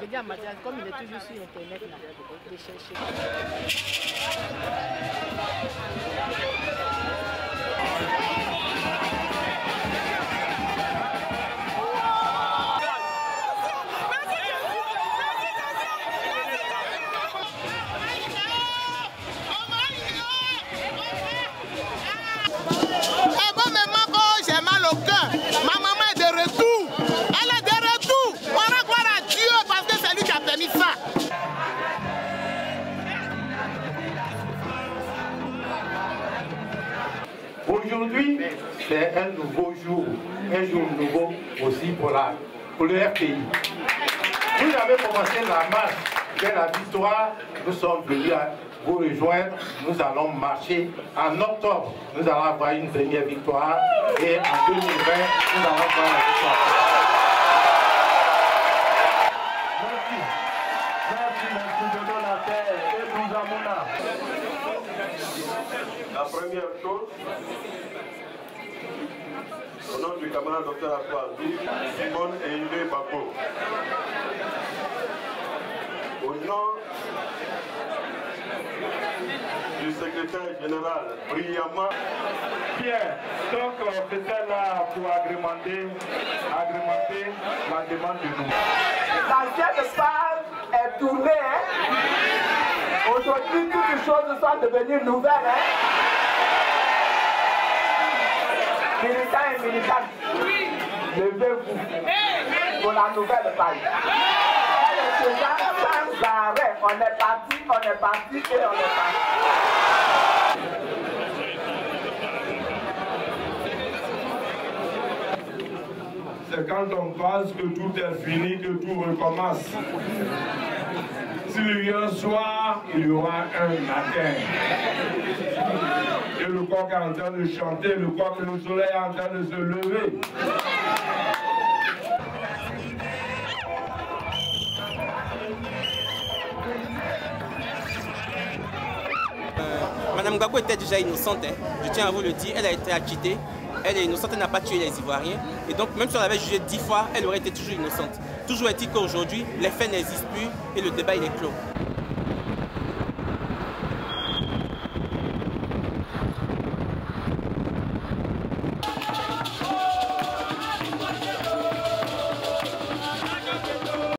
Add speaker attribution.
Speaker 1: Le gars Mathias, comme il est toujours sur internet là, de chercher.
Speaker 2: Eh
Speaker 3: Aujourd'hui, c'est un nouveau jour, un jour nouveau aussi pour, la, pour le RPI. Vous avez commencé la marche vers la victoire. Nous sommes venus vous rejoindre. Nous allons marcher en octobre. Nous allons avoir une première victoire et en 2020, nous allons avoir la victoire. Merci. Merci, merci de la terre et nous Amona.
Speaker 4: La première chose, au nom du camarade Dr Akwazi, Simone et Inde Bako, au nom du secrétaire général Briyama,
Speaker 3: Bien, donc euh, c'était là pour agrémenter, agrémenter la demande de nous.
Speaker 2: L'ancienne phase est tournée. Hein? Aujourd'hui, choses sont devenues nouvelles. Hein? Militants et militantes, levez-vous pour la nouvelle déjà sans arrêt. On est parti, on est parti et on est parti.
Speaker 3: C'est quand on pense que tout est fini que tout recommence. S'il y a un soir, il y aura un matin. Et le coq est en train de chanter, le coq, le soleil est en train de se lever.
Speaker 5: Madame Gbagbo était déjà innocente, hein. je tiens à vous le dire. Elle a été acquittée. Elle est innocente, elle n'a pas tué les Ivoiriens. Et donc, même si on l'avait jugée dix fois, elle aurait été toujours innocente. Toujours est-il qu'aujourd'hui, les faits n'existent plus et le débat est clos.